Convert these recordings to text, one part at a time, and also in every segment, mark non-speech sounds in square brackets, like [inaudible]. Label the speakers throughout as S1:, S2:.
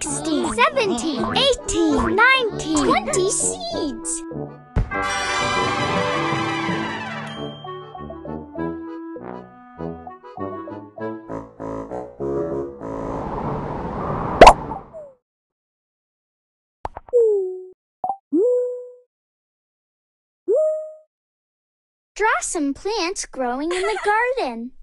S1: 16, 17, 18, 19, 20 seeds. Draw some plants growing in the garden.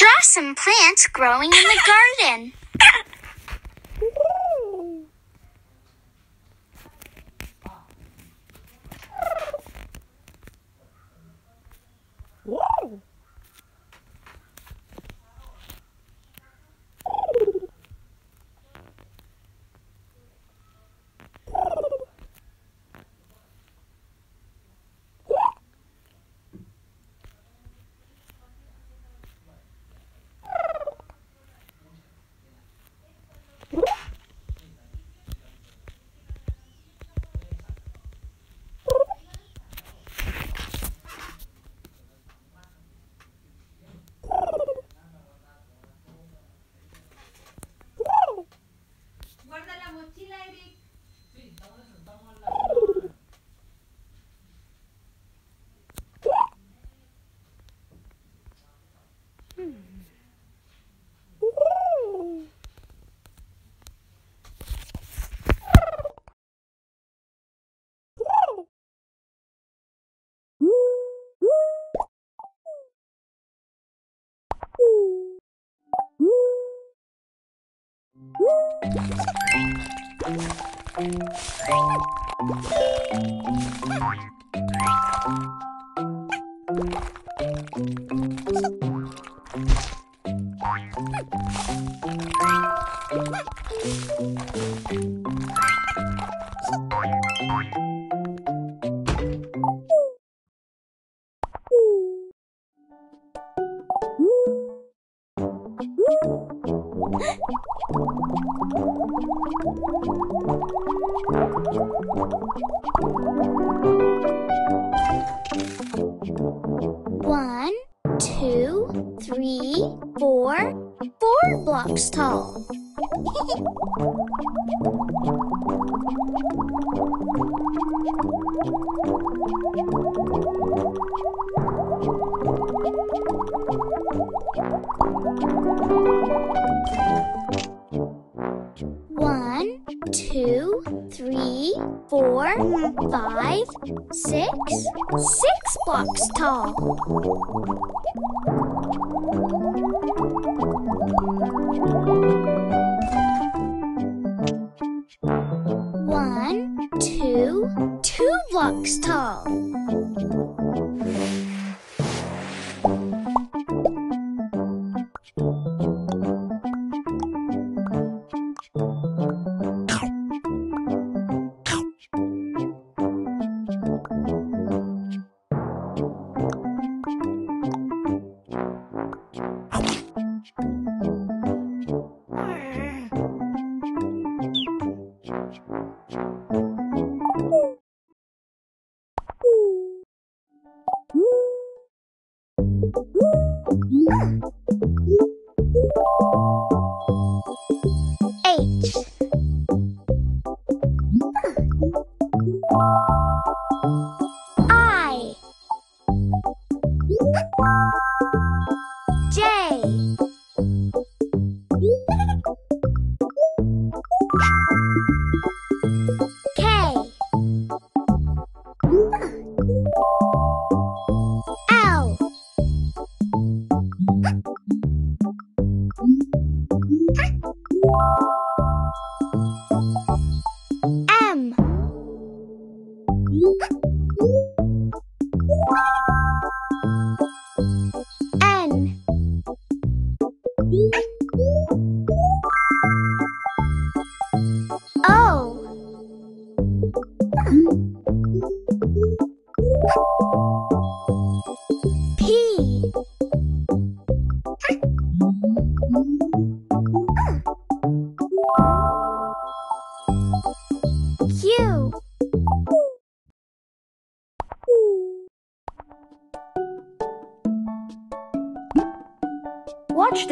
S1: Draw some plants growing in the garden.
S2: One, blocks tall. One, two, three, four, five, six, six blocks tall.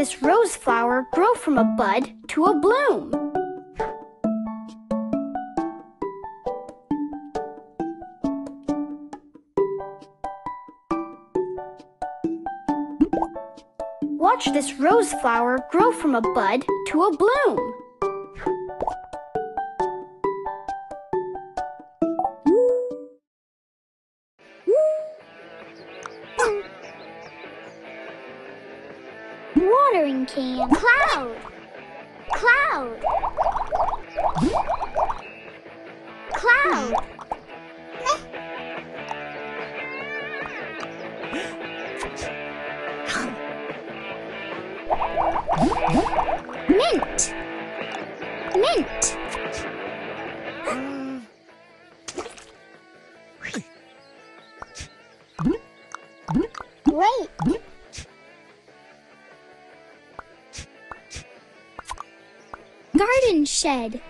S3: This rose flower grow from a bud to a bloom. Watch this rose flower grow from a bud to a bloom. Watering can. Cloud. Cloud. Cloud. Mint. Mint. Grape. Shed.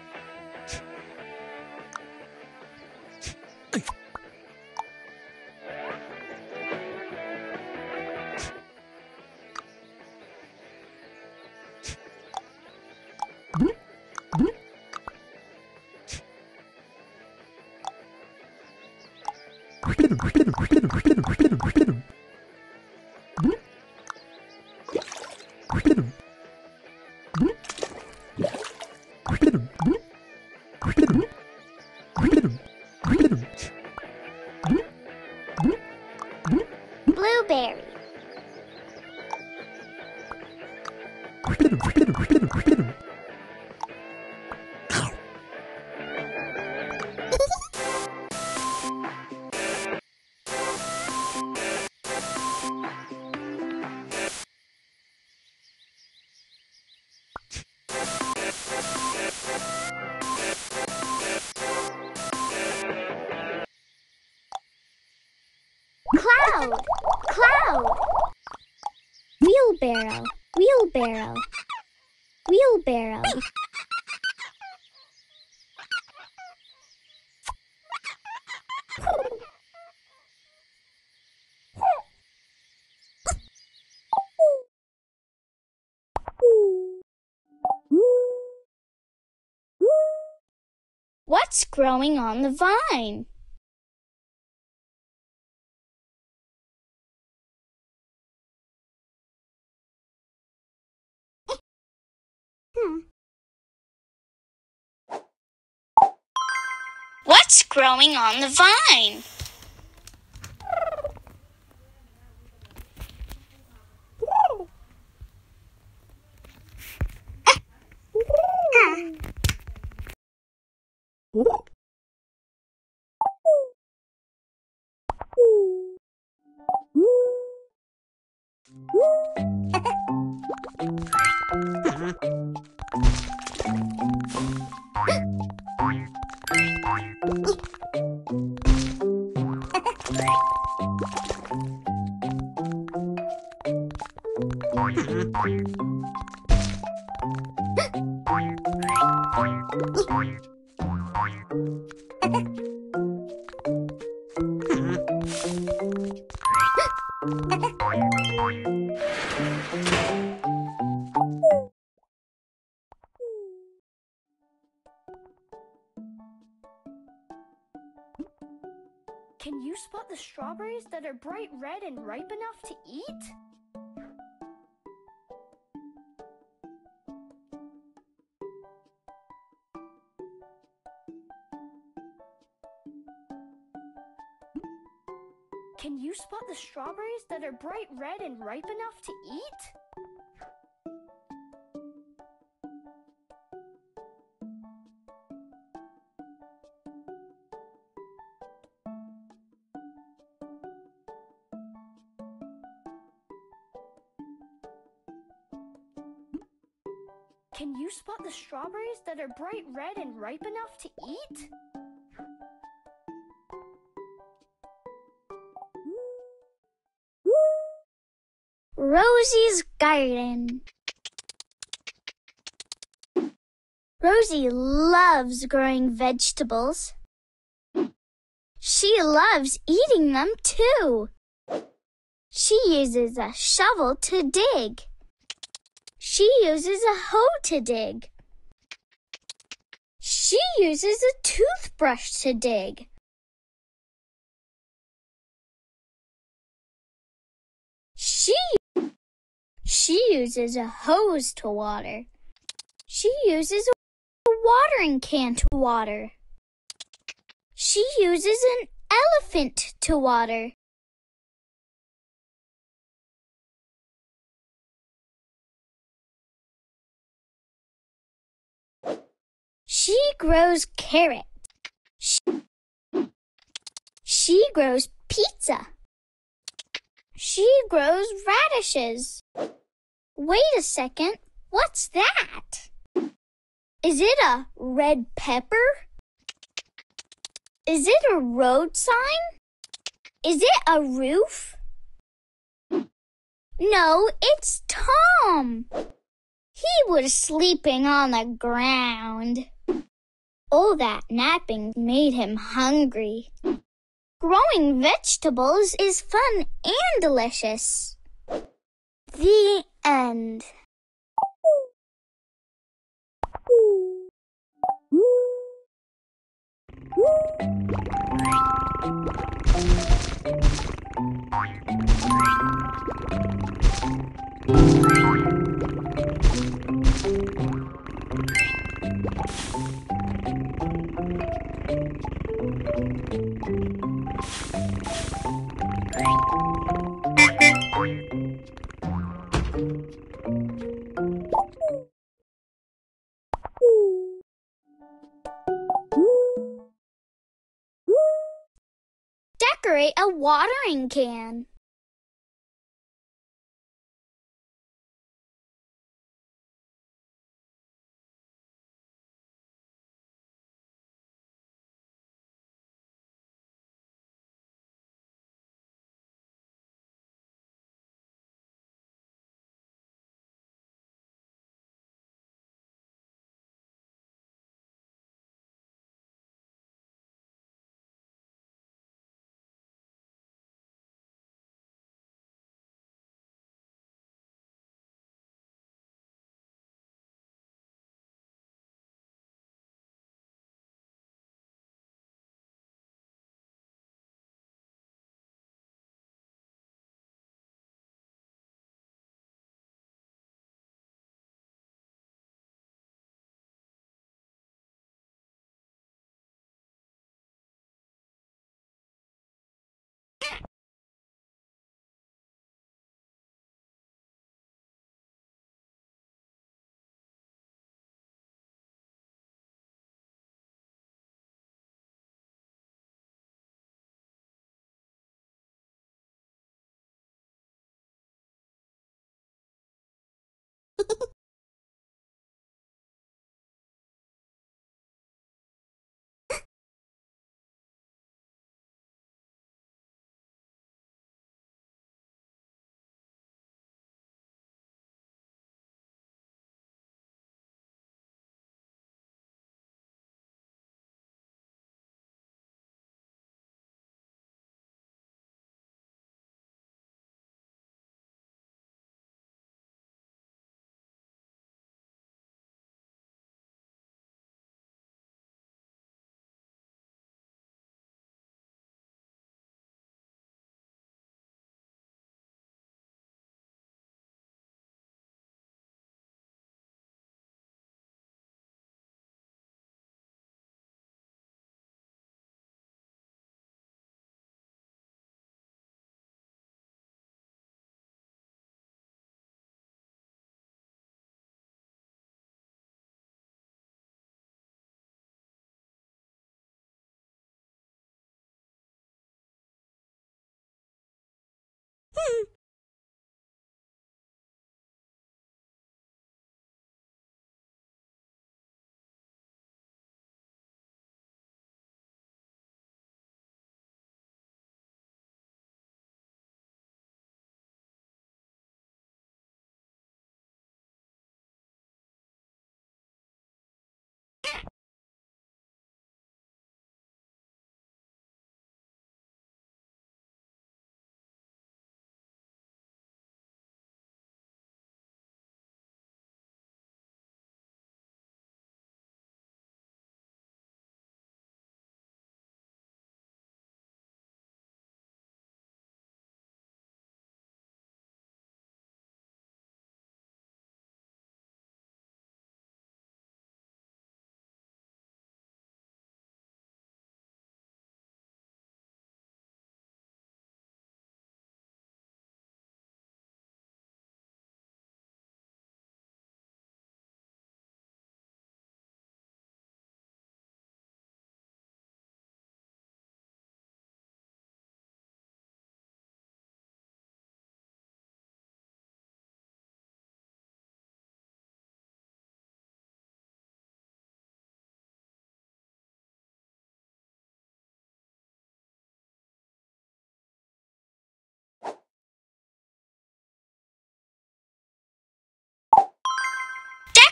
S3: Growing on the vine?
S2: What's growing on the vine?
S3: Can you spot the strawberries that are bright red and ripe enough to eat? that are bright red and ripe enough to eat?
S4: Can you spot the strawberries that are bright red and ripe enough to eat?
S2: Garden. Rosie loves growing vegetables. She loves eating them too. She uses a shovel to dig. She uses a hoe to dig. She uses a toothbrush to dig. She she uses a hose to water. She uses a watering can to water. She uses an elephant to water. She grows carrots. She, she grows pizza. She grows radishes. Wait a second. What's that? Is it a red pepper? Is it a road sign? Is it a roof? No, it's Tom. He was sleeping on the ground. All that napping made him hungry. Growing vegetables is fun and delicious. The end. Watering can.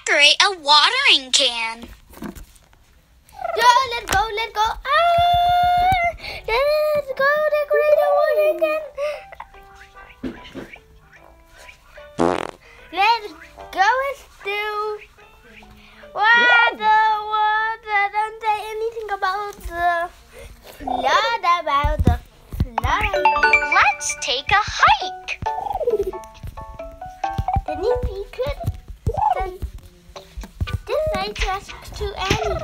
S5: Decorate a watering can.
S4: Yo, let's go, let's go. Ah, let's go decorate a watering can. Let's go and do. What the what? Don't say anything about the flood, about the flood.
S5: Let's take a hike.
S4: Ask to Annie.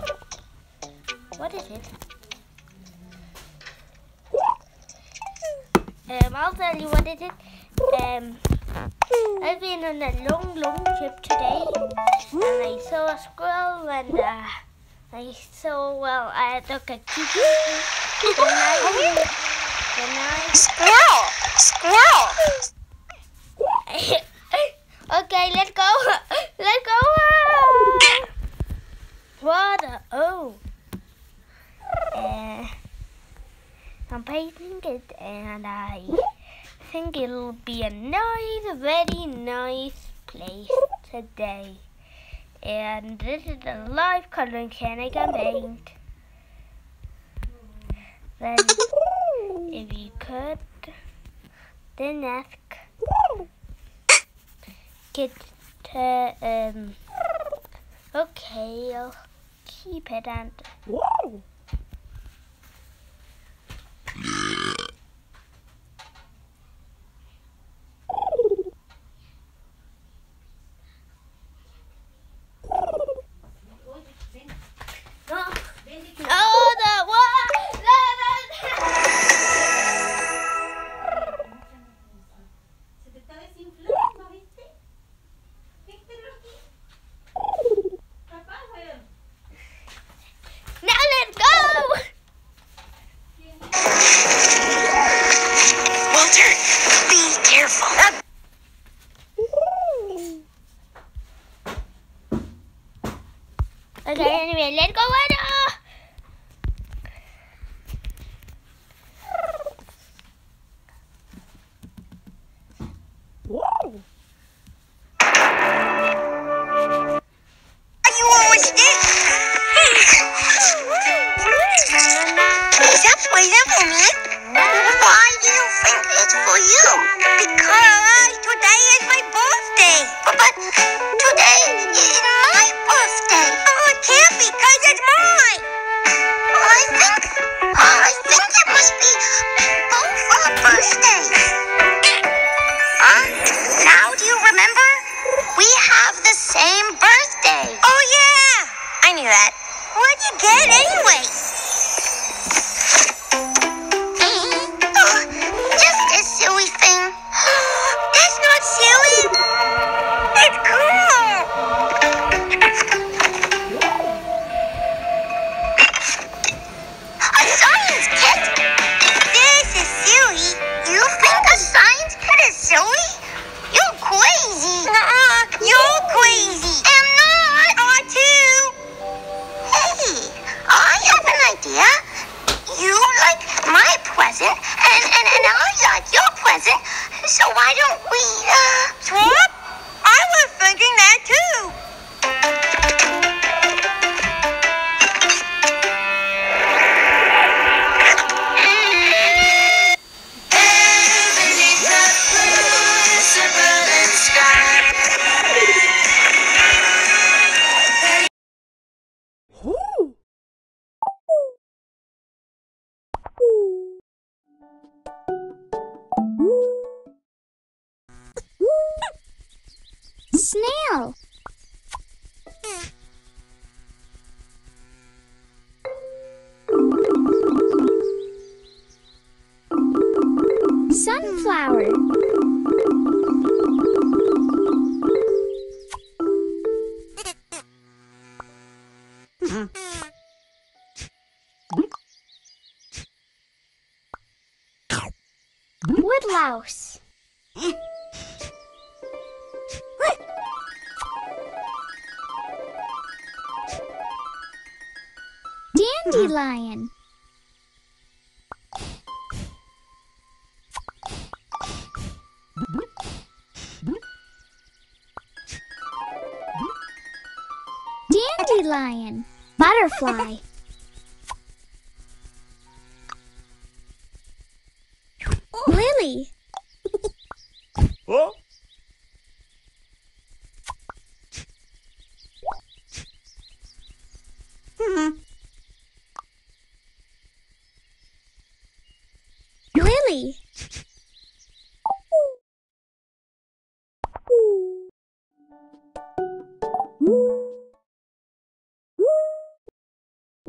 S4: What is it? Um, I'll tell you what it is. Um, I've been on a long, long trip today, and I saw a squirrel, and uh, I saw well, I took a kitty, and [laughs] I, and
S5: Squirrel! Squirrel! [laughs]
S4: Okay, let's go. [laughs] Let's go. What? a- Oh. Uh, I'm painting it, and I think it'll be a nice, very nice place today. And this is the live coloring can I can paint. Then, if you could, then ask get to, um, okay, I'll keep it and. No, Okay, anyway, let's go on.
S5: Knew that. What'd you get anyway?
S2: Woodlouse. Dandelion. Dandelion. Butterfly.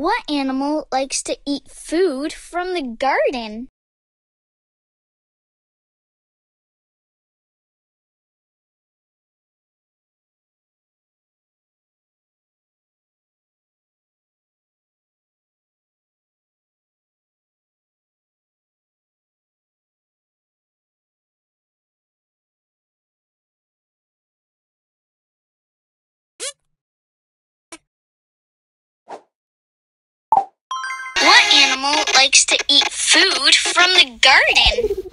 S2: What animal likes to eat food from the garden? Likes to eat food from the garden?